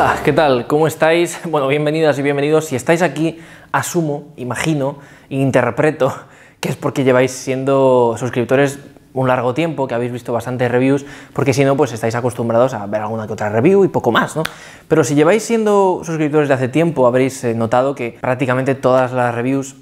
Hola, ¿qué tal? ¿Cómo estáis? Bueno, bienvenidas y bienvenidos. Si estáis aquí, asumo, imagino, interpreto que es porque lleváis siendo suscriptores un largo tiempo, que habéis visto bastantes reviews, porque si no, pues estáis acostumbrados a ver alguna que otra review y poco más, ¿no? Pero si lleváis siendo suscriptores de hace tiempo, habréis eh, notado que prácticamente todas las reviews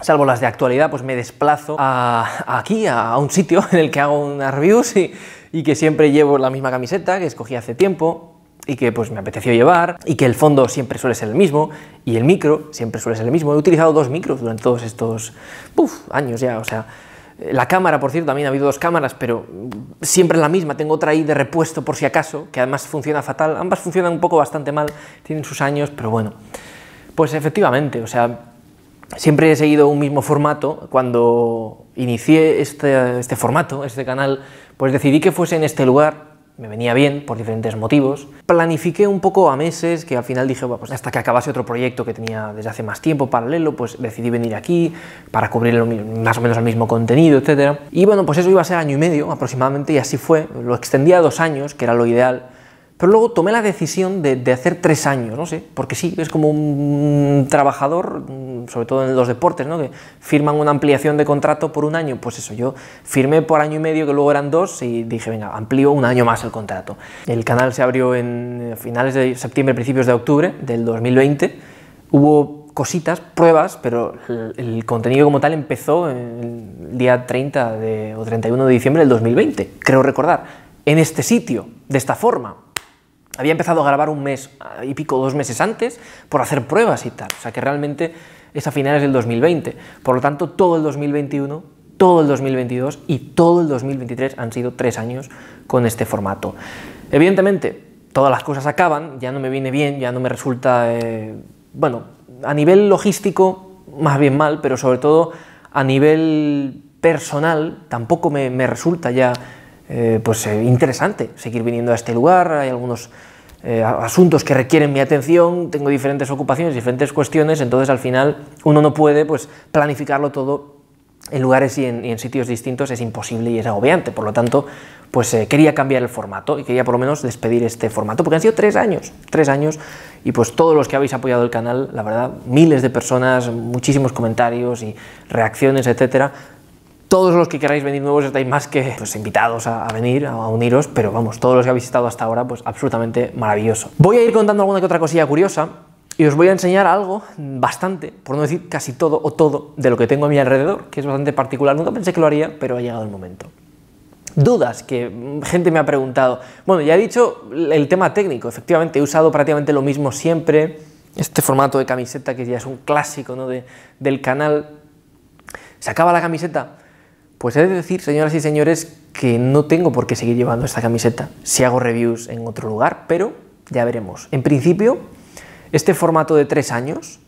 salvo las de actualidad, pues me desplazo aquí, a, un sitio en el que hago unas reviews y que siempre llevo la misma camiseta que escogí hace tiempo, y que pues me apeteció llevar y que el fondo siempre suele ser el mismo y el micro siempre suele ser el mismo. He utilizado dos micros durante todos estos años ya, o sea, la cámara, por cierto, también ha habido dos cámaras, pero siempre la misma. Tengo otra ahí de repuesto por si acaso, que además funciona fatal. Ambas funcionan un poco bastante mal, tienen sus años, pero bueno. Pues efectivamente, o sea, siempre he seguido un mismo formato. Cuando inicié este, este formato, este canal, pues decidí que fuese en este lugar me venía bien por diferentes motivos. Planifiqué un poco a meses, que al final dije, pues hasta que acabase otro proyecto que tenía desde hace más tiempo paralelo, pues decidí venir aquí para cubrir más o menos el mismo contenido, etc. Y bueno, pues eso iba a ser año y medio aproximadamente y así fue. Lo extendí a dos años, que era lo ideal pero luego tomé la decisión de, hacer tres años, no sé, porque sí, es como un trabajador, sobre todo en los deportes, ¿no? que firman una ampliación de contrato por un año, pues eso, yo firmé por año y medio, que luego eran dos, y dije, venga, amplío un año más el contrato. El canal se abrió en finales de septiembre, principios de octubre del 2020, hubo cositas, pruebas, pero el, contenido como tal empezó el día 30 de, o 31 de diciembre del 2020, creo recordar, en este sitio, de esta forma, había empezado a grabar un mes y pico, dos meses antes, por hacer pruebas y tal. O sea que realmente es a finales del 2020. Por lo tanto, todo el 2021, todo el 2022 y todo el 2023 han sido tres años con este formato. Evidentemente, todas las cosas acaban, ya no me viene bien, ya no me resulta, eh, bueno, a nivel logístico, más bien mal, pero sobre todo a nivel personal, tampoco me, me resulta ya eh, pues, eh, interesante seguir viniendo a este lugar, hay algunos eh, asuntos que requieren mi atención, tengo diferentes ocupaciones, diferentes cuestiones, entonces al final uno no puede pues, planificarlo todo en lugares y en, sitios distintos, es imposible y es agobiante, por lo tanto, pues quería cambiar el formato y quería por lo menos despedir este formato, porque han sido tres años, tres años, y pues todos los que habéis apoyado el canal, la verdad, miles de personas, muchísimos comentarios y reacciones, etcétera, todos los que queráis venir nuevos estáis más que pues, invitados a, venir, a, uniros, pero vamos, todos los que habéis estado hasta ahora, pues absolutamente maravilloso. Voy a ir contando alguna que otra cosilla curiosa y os voy a enseñar algo bastante, por no decir casi todo o todo, de lo que tengo a mi alrededor, que es bastante particular. Nunca pensé que lo haría, pero ha llegado el momento. Dudas que gente me ha preguntado. Bueno, ya he dicho el tema técnico, efectivamente he usado prácticamente lo mismo siempre. Este formato de camiseta que ya es un clásico ¿no? de, del canal. Se acaba la camiseta, pues he de decir, señoras y señores, que no tengo por qué seguir llevando esta camiseta si hago reviews en otro lugar, pero ya veremos. En principio, este formato de tres años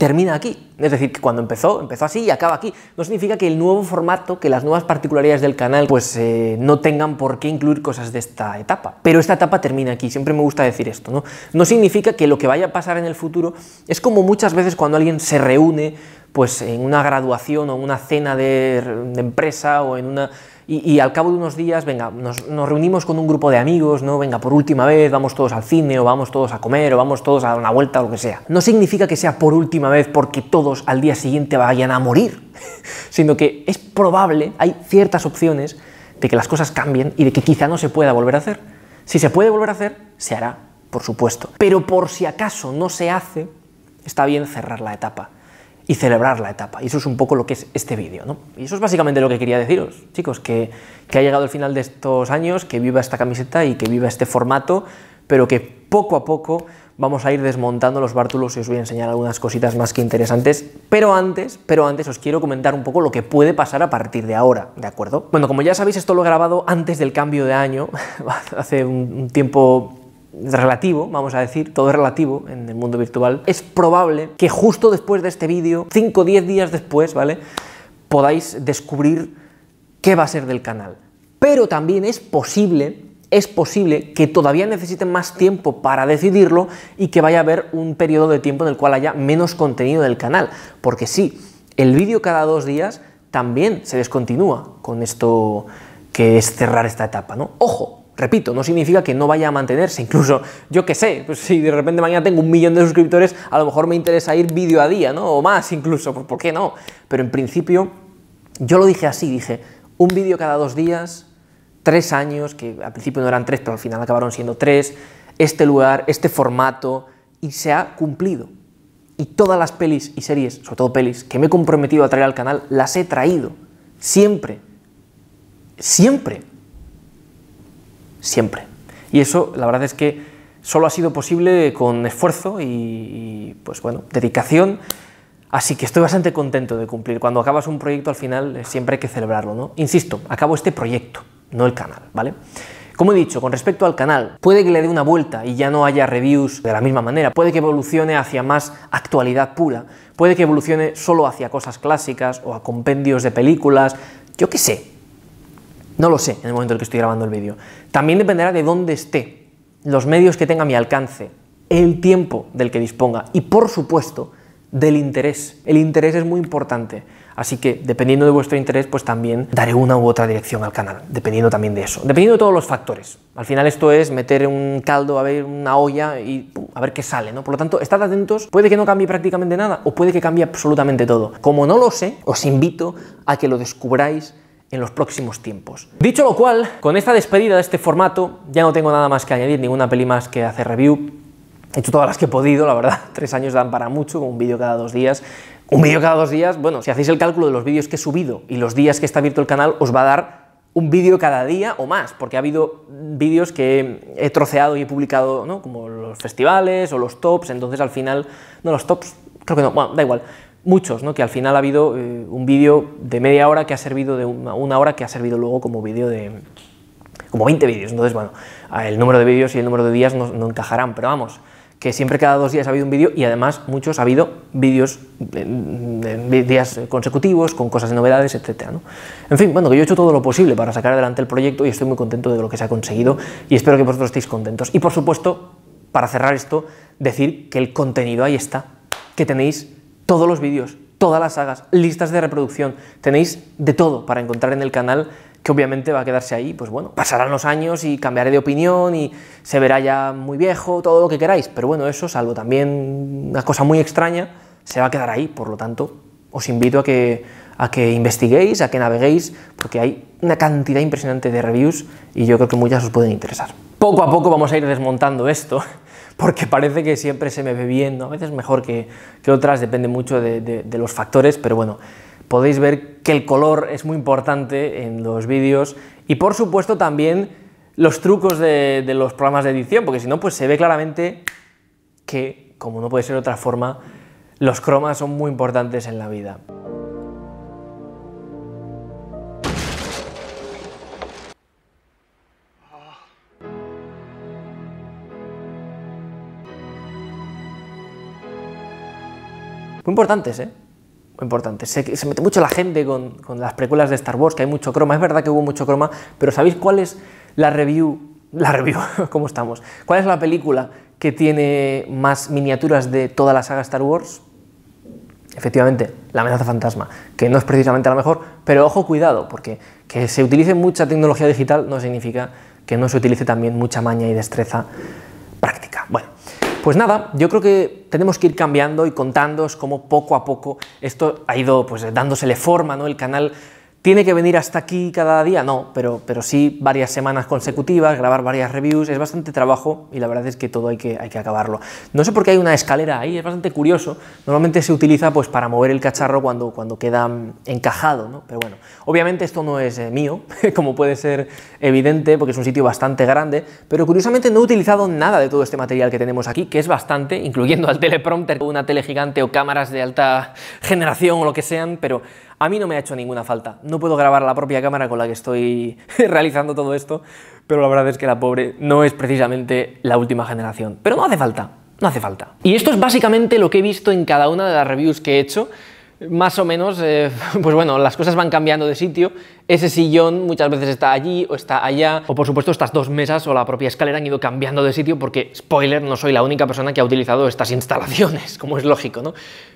termina aquí. Es decir, que cuando empezó, empezó así y acaba aquí. No significa que el nuevo formato, que las nuevas particularidades del canal, pues eh, no tengan por qué incluir cosas de esta etapa. Pero esta etapa termina aquí, siempre me gusta decir esto, ¿no? No significa que lo que vaya a pasar en el futuro es como muchas veces cuando alguien se reúne pues en una graduación o en una cena de, empresa o en una... Y, al cabo de unos días, venga, nos, reunimos con un grupo de amigos, ¿no? Venga, por última vez, vamos todos al cine o vamos todos a comer o vamos todos a dar una vuelta o lo que sea. No significa que sea por última vez porque todos al día siguiente vayan a morir, sino que es probable, hay ciertas opciones de que las cosas cambien y de que quizá no se pueda volver a hacer. Si se puede volver a hacer, se hará, por supuesto. Pero por si acaso no se hace, está bien cerrar la etapa y celebrar la etapa. Y eso es un poco lo que es este vídeo. ¿no? Y eso es básicamente lo que quería deciros, chicos, que, que ha llegado el final de estos años, que viva esta camiseta y que viva este formato, pero que poco a poco vamos a ir desmontando los bártulos y os voy a enseñar algunas cositas más que interesantes. Pero antes, pero antes os quiero comentar un poco lo que puede pasar a partir de ahora, ¿de acuerdo? Bueno, como ya sabéis, esto lo he grabado antes del cambio de año, hace un tiempo relativo, vamos a decir, todo es relativo en el mundo virtual, es probable que justo después de este vídeo, 5 o 10 días después, ¿vale? Podáis descubrir qué va a ser del canal. Pero también es posible, es posible que todavía necesiten más tiempo para decidirlo y que vaya a haber un periodo de tiempo en el cual haya menos contenido del canal. Porque sí, el vídeo cada dos días también se descontinúa con esto que es cerrar esta etapa, ¿no? Ojo, repito, no significa que no vaya a mantenerse. Incluso, yo qué sé, pues si de repente mañana tengo un millón de suscriptores, a lo mejor me interesa ir vídeo a día, ¿no? O más incluso, pues, ¿por qué no? Pero en principio, yo lo dije así, dije, un vídeo cada dos días, tres años, que al principio no eran tres, pero al final acabaron siendo tres, este lugar, este formato, y se ha cumplido. Y todas las pelis y series, sobre todo pelis, que me he comprometido a traer al canal, las he traído. Siempre. Siempre. Siempre. Y eso, la verdad es que solo ha sido posible con esfuerzo y, pues bueno, dedicación. Así que estoy bastante contento de cumplir. Cuando acabas un proyecto al final eh, siempre hay que celebrarlo, ¿no? Insisto, acabo este proyecto, no el canal, ¿vale? Como he dicho, con respecto al canal, puede que le dé una vuelta y ya no haya reviews de la misma manera, puede que evolucione hacia más actualidad pura, puede que evolucione solo hacia cosas clásicas o a compendios de películas, yo qué sé. No lo sé en el momento en el que estoy grabando el vídeo. También dependerá de dónde esté, los medios que tenga a mi alcance, el tiempo del que disponga y, por supuesto, del interés. El interés es muy importante. Así que, dependiendo de vuestro interés, pues también daré una u otra dirección al canal, dependiendo también de eso, dependiendo de todos los factores. Al final esto es meter un caldo, a ver una olla y a ver qué sale, ¿no? Por lo tanto, estad atentos, puede que no cambie prácticamente nada o puede que cambie absolutamente todo. Como no lo sé, os invito a que lo descubráis en los próximos tiempos. Dicho lo cual, con esta despedida de este formato, ya no tengo nada más que añadir, ninguna peli más que hacer review. He hecho todas las que he podido, la verdad, tres años dan para mucho, un vídeo cada dos días. Un vídeo cada dos días, bueno, si hacéis el cálculo de los vídeos que he subido y los días que está abierto el canal, os va a dar un vídeo cada día o más, porque ha habido vídeos que he troceado y he publicado, ¿no? Como los festivales o los tops, entonces al final, no los tops, creo que no, bueno, da igual, muchos, ¿no? Que al final ha habido eh, un vídeo de media hora que ha servido de una, hora que ha servido luego como vídeo de como 20 vídeos, entonces bueno, el número de vídeos y el número de días no, no encajarán, pero vamos, que siempre cada dos días ha habido un vídeo y además muchos ha habido vídeos de, días consecutivos con cosas de novedades, etc. En fin, bueno, que yo he hecho todo lo posible para sacar adelante el proyecto y estoy muy contento de lo que se ha conseguido y espero que vosotros estéis contentos. Y por supuesto, para cerrar esto, decir que el contenido ahí está, que tenéis todos los vídeos, todas las sagas, listas de reproducción, tenéis de todo para encontrar en el canal que obviamente va a quedarse ahí, pues bueno, pasarán los años y cambiaré de opinión y se verá ya muy viejo, todo lo que queráis, pero bueno, eso, salvo también una cosa muy extraña, se va a quedar ahí, por lo tanto, os invito a que, a que investiguéis, a que naveguéis, porque hay una cantidad impresionante de reviews y yo creo que muchas os pueden interesar. Poco a poco vamos a ir desmontando esto, porque parece que siempre se me ve bien, a veces mejor que, que otras, depende mucho de, de los factores, pero bueno, podéis ver que el color es muy importante en los vídeos y por supuesto también los trucos de, los programas de edición, porque si no, pues se ve claramente que, como no puede ser de otra forma, los cromas son muy importantes en la vida. Muy importantes, ¿eh? importante. Se, se, mete mucho la gente con, con, las precuelas de Star Wars, que hay mucho croma. Es verdad que hubo mucho croma, pero ¿sabéis cuál es la review? La review, ¿cómo estamos? ¿Cuál es la película que tiene más miniaturas de toda la saga Star Wars? Efectivamente, la amenaza fantasma, que no es precisamente la mejor, pero ojo, cuidado, porque que se utilice mucha tecnología digital no significa que no se utilice también mucha maña y destreza práctica. Bueno, pues nada, yo creo que tenemos que ir cambiando y contándoos cómo poco a poco esto ha ido pues dándosele forma, ¿no? El canal ¿Tiene que venir hasta aquí cada día? No, pero, pero sí varias semanas consecutivas, grabar varias reviews, es bastante trabajo y la verdad es que todo hay que, hay que acabarlo. No sé por qué hay una escalera ahí, es bastante curioso, normalmente se utiliza pues para mover el cacharro cuando, cuando queda encajado, ¿no? pero bueno, obviamente esto no es eh, mío, como puede ser evidente porque es un sitio bastante grande, pero curiosamente no he utilizado nada de todo este material que tenemos aquí, que es bastante, incluyendo al teleprompter, una tele gigante o cámaras de alta generación o lo que sean, pero a mí no me ha hecho ninguna falta. No puedo grabar la propia cámara con la que estoy realizando todo esto, pero la verdad es que la pobre no es precisamente la última generación. Pero no hace falta, no hace falta. Y esto es básicamente lo que he visto en cada una de las reviews que he hecho. Más o menos, eh, pues bueno, las cosas van cambiando de sitio. Ese sillón muchas veces está allí o está allá, o por supuesto estas dos mesas o la propia escalera han ido cambiando de sitio porque, spoiler, no soy la única persona que ha utilizado estas instalaciones, como es lógico, ¿no?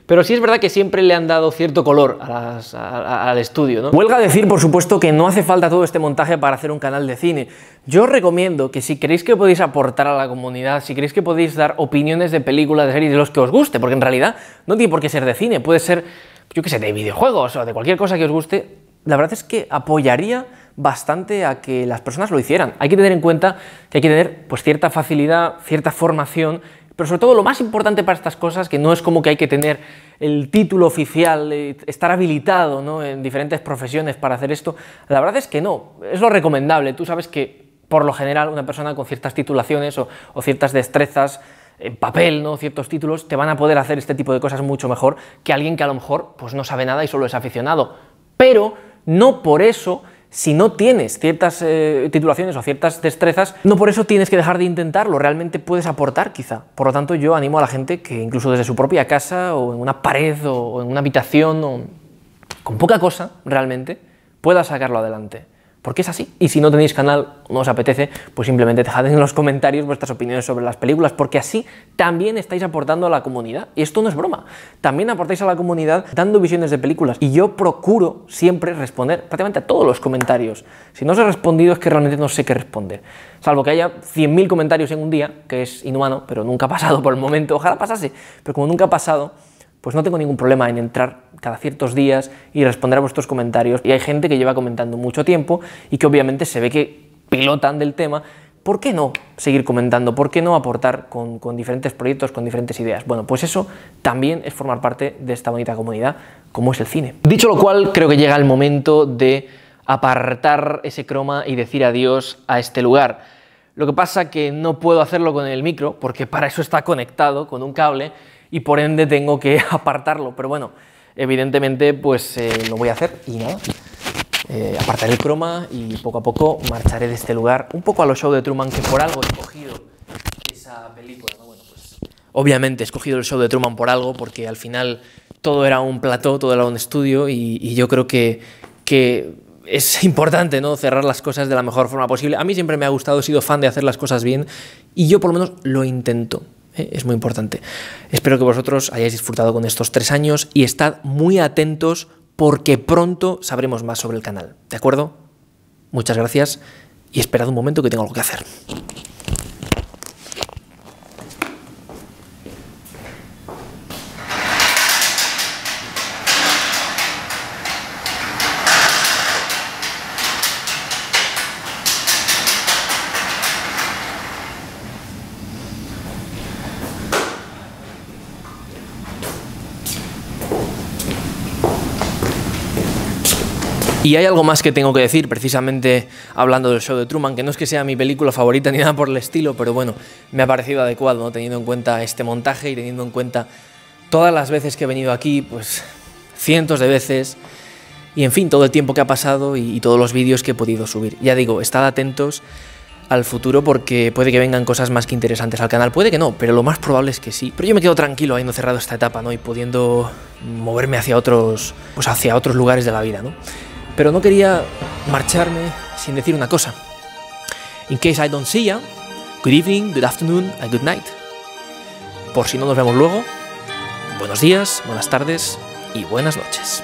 Pero sí es verdad que siempre le han dado cierto color al estudio, ¿no? Huelga decir, por supuesto, que no hace falta todo este montaje para hacer un canal de cine. Yo os recomiendo que si queréis que podéis aportar a la comunidad, si queréis que podéis dar opiniones de películas, de series, de los que os guste, porque en realidad no tiene por qué ser de cine, puede ser, yo qué sé, de videojuegos o de cualquier cosa que os guste, la verdad es que apoyaría bastante a que las personas lo hicieran. Hay que tener en cuenta que hay que tener pues, cierta facilidad, cierta formación, pero sobre todo lo más importante para estas cosas, que no es como que hay que tener el título oficial, eh, estar habilitado ¿no? en diferentes profesiones para hacer esto, la verdad es que no, es lo recomendable. Tú sabes que por lo general una persona con ciertas titulaciones o, ciertas destrezas en papel, ¿no? ciertos títulos, te van a poder hacer este tipo de cosas mucho mejor que alguien que a lo mejor pues, no sabe nada y solo es aficionado. Pero no por eso, si no tienes ciertas eh, titulaciones o ciertas destrezas, no por eso tienes que dejar de intentarlo, realmente puedes aportar quizá. Por lo tanto, yo animo a la gente que incluso desde su propia casa o en una pared o en una habitación o con poca cosa realmente pueda sacarlo adelante porque es así. Y si no tenéis canal no os apetece, pues simplemente dejad en los comentarios vuestras opiniones sobre las películas, porque así también estáis aportando a la comunidad. Y esto no es broma. También aportáis a la comunidad dando visiones de películas. Y yo procuro siempre responder prácticamente a todos los comentarios. Si no os he respondido es que realmente no sé qué responder. Salvo que haya 100.000 comentarios en un día, que es inhumano, pero nunca ha pasado por el momento. Ojalá pasase, pero como nunca ha pasado, pues no tengo ningún problema en entrar cada ciertos días y responder a vuestros comentarios. Y hay gente que lleva comentando mucho tiempo y que obviamente se ve que pilotan del tema. ¿Por qué no seguir comentando? ¿Por qué no aportar con, diferentes proyectos, con diferentes ideas? Bueno, pues eso también es formar parte de esta bonita comunidad, como es el cine. Dicho lo cual, creo que llega el momento de apartar ese croma y decir adiós a este lugar. Lo que pasa que no puedo hacerlo con el micro, porque para eso está conectado con un cable, y por ende tengo que apartarlo. Pero bueno, evidentemente pues eh, lo voy a hacer y nada. Eh, apartaré el croma y poco a poco marcharé de este lugar un poco a los show de Truman que por algo he escogido esa película. Bueno, pues, obviamente he escogido el show de Truman por algo porque al final todo era un plató, todo era un estudio y, yo creo que, que es importante ¿no? cerrar las cosas de la mejor forma posible. A mí siempre me ha gustado, he sido fan de hacer las cosas bien y yo por lo menos lo intento. ¿Eh? es muy importante. Espero que vosotros hayáis disfrutado con estos tres años y estad muy atentos porque pronto sabremos más sobre el canal. ¿De acuerdo? Muchas gracias y esperad un momento que tengo algo que hacer. Y hay algo más que tengo que decir, precisamente hablando del show de Truman, que no es que sea mi película favorita ni nada por el estilo, pero bueno, me ha parecido adecuado, teniendo en cuenta este montaje y teniendo en cuenta todas las veces que he venido aquí, pues cientos de veces, y en fin, todo el tiempo que ha pasado y, todos los vídeos que he podido subir. Ya digo, estad atentos al futuro porque puede que vengan cosas más que interesantes al canal, puede que no, pero lo más probable es que sí. Pero yo me quedo tranquilo habiendo cerrado esta etapa, ¿no? Y pudiendo moverme hacia otros, pues hacia otros lugares de la vida, ¿no? Pero no quería marcharme sin decir una cosa. In case I don't see ya, good evening, good afternoon and good night. Por si no nos vemos luego, buenos días, buenas tardes y buenas noches.